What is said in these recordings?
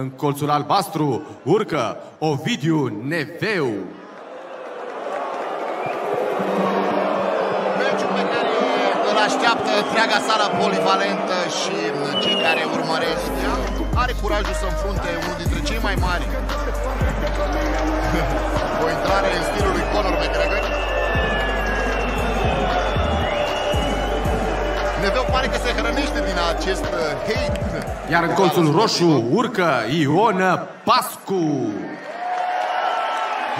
În colțul albastru urcă Ovidiu Neveu. Meciul pe care îl așteaptă întreaga sală polivalentă și cei care urmăresc are curajul să înfrunte unul dintre cei mai mari. o intrare în stilul lui Conor McGregor. Neveu pare că se hrănește din acest uh, hate. Iar în colțul roșu urcă Ion Pascu.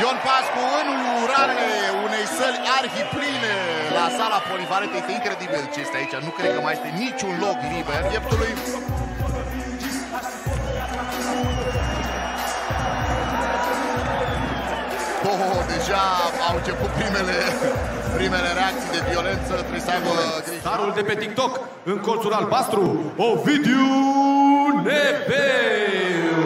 Ion Pascu în urarele unei săli arhipline la sala polivalentă. Este incredibil ce este aici. Nu cred că mai este niciun loc liber. Pieptului Oh, deja au început primele, primele reacții de violență. Trebuie să aibă grijă. Starul de pe TikTok în colțul albastru, Ovidiu Nebeu.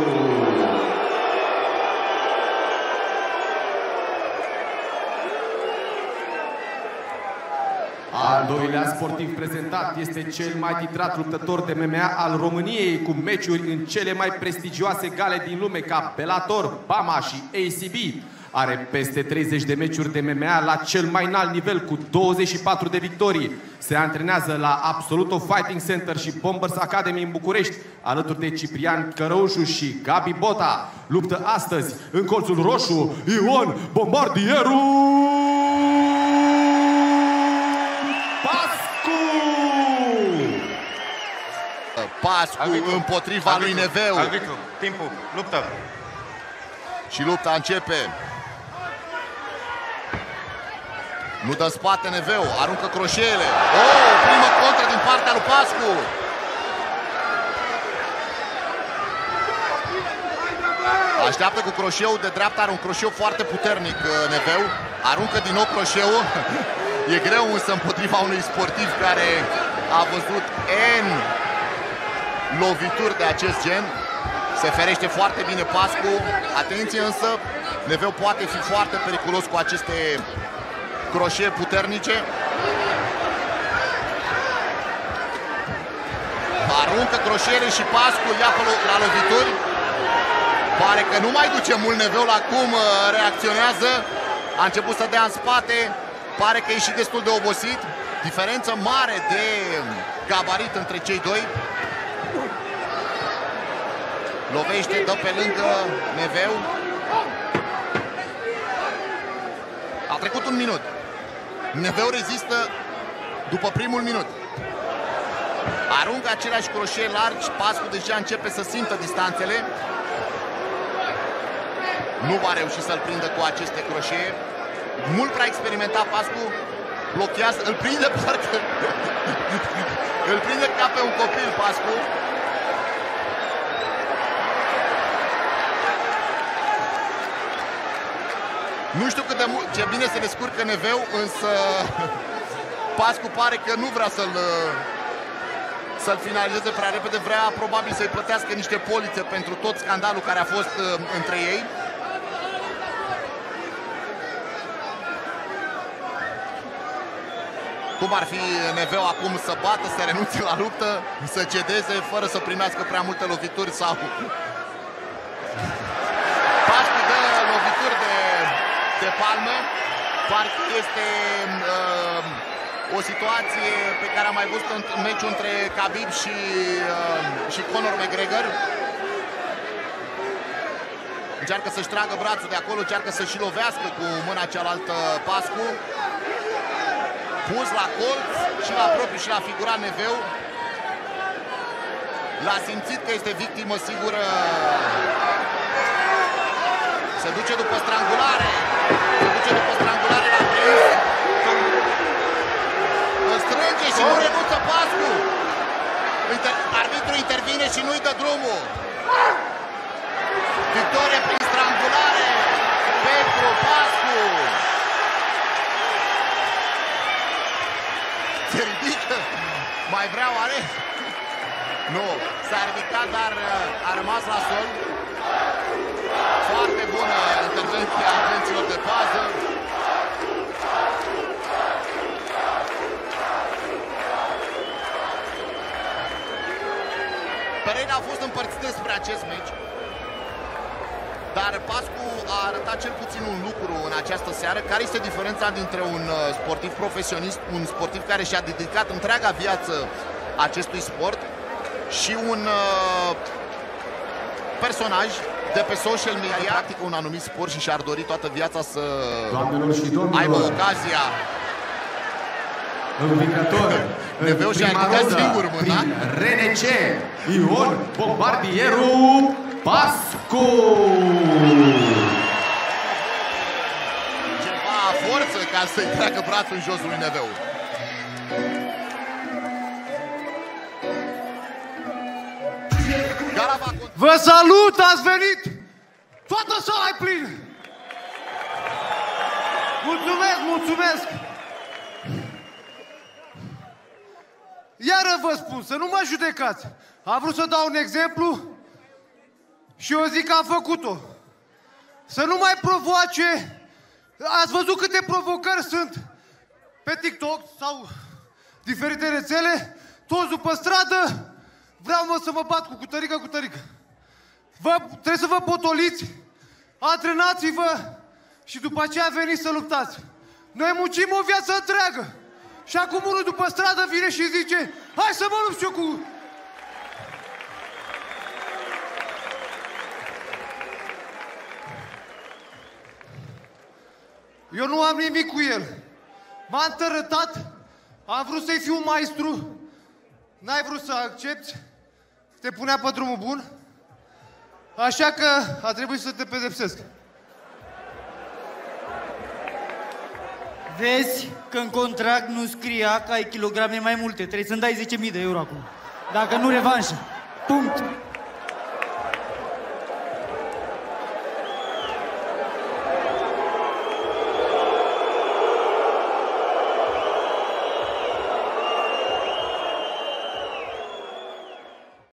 Al doilea sportiv prezentat este cel mai titrat luptător de MMA al României cu meciuri în cele mai prestigioase gale din lume ca Bellator, Bama și ACB. Are peste 30 de meciuri de MMA la cel mai înalt nivel cu 24 de victorii. Se antrenează la Absoluto Fighting Center și Bombers Academy în București, alături de Ciprian Cărăușu și Gabi Bota. Luptă astăzi în colțul roșu Ion Bombardieru Pascu! Pascu Arbitru. împotriva lui Arbitru. Neveu. Arbitru, timpul, luptă. Și lupta începe. Nu dă în spate Neveu, aruncă croșeele. Oh, primă contră din partea lui Pascu. Așteaptă cu croșeul de dreapta, are un croșeu foarte puternic uh, Neveu. Aruncă din nou croșeul. E greu însă împotriva unui sportiv care a văzut N lovituri de acest gen. Se ferește foarte bine Pascu. Atenție însă, Neveu poate fi foarte periculos cu aceste croșee puternice. Aruncă croșeele și Pascu ia pe lo- la lovituri. Pare că nu mai duce mult Neveu la cum uh, reacționează. A început să dea în spate. Pare că e și destul de obosit. Diferență mare de gabarit între cei doi. Lovește, dă pe lângă Neveu. A trecut un minut. Neveu rezistă după primul minut. Aruncă aceleași croșee largi, Pascu deja începe să simtă distanțele. Nu va reuși să-l prindă cu aceste croșee. Mult prea experimentat Pascu. Blochează, îl prinde parcă... îl prinde ca pe un copil Pascu. Nu știu cât de mult, ce bine se descurcă Neveu, însă Pascu pare că nu vrea să-l să-l finalizeze prea repede, vrea probabil să-i plătească niște polițe pentru tot scandalul care a fost uh, între ei. Cum ar fi Neveu acum să bată, să renunțe la luptă, să cedeze fără să primească prea multe lovituri sau... Pascu dă lovituri de, de palmă. Parcă este uh, o situație pe care am mai văzut în în meciul între Khabib și, uh, și Conor McGregor. Încearcă să-și tragă brațul de acolo, încearcă să și lovească cu mâna cealaltă Pascu. Pus la colț și la propriu și la figura Neveu. L-a simțit că este victimă sigură. Se duce după strangulare. Renunță Pascu. Inter- arbitru intervine și nu-i dă drumul. Victorie prin strangulare pentru Pascu. Se ridică. Mai vrea oare? Nu. S-a ridicat, dar uh, a rămas la sol. Foarte bună intervenția agenților de pază. Părerile au fost împărțite spre acest meci. Dar Pascu a arătat cel puțin un lucru în această seară. Care este diferența dintre un uh, sportiv profesionist, un sportiv care și-a dedicat întreaga viață acestui sport și un uh, personaj de pe social media practică un anumit sport și și-ar dori toată viața să Doamnelor și domnilor, aibă ocazia învingător Neveu și-a ridicat singur mâna. RNC, Ion Bombardieru Pascu! ceva forță ca să-i treacă brațul în jos lui Neveu. Garava Vă salut, ați venit! Toată sala e plină! Mulțumesc, mulțumesc! Iară vă spun, să nu mă judecați. Am vrut să dau un exemplu și eu zic că am făcut-o. Să nu mai provoace... Ați văzut câte provocări sunt pe TikTok sau diferite rețele? Toți după stradă vreau mă să mă bat cu cutărică, cutărică. Vă, trebuie să vă potoliți, antrenați-vă și după aceea veniți să luptați. Noi muncim o viață întreagă. Și acum unul după stradă vine și zice, hai să mă lupt și eu cu... Eu nu am nimic cu el. M-a întărătat, am vrut să-i fiu maestru, n-ai vrut să accepti, te punea pe drumul bun, așa că a trebuit să te pedepsesc. Vezi că în contract nu scria că ai kilograme mai multe. Trebuie să-mi dai 10.000 de euro acum. Dacă nu, revanșă. Punct.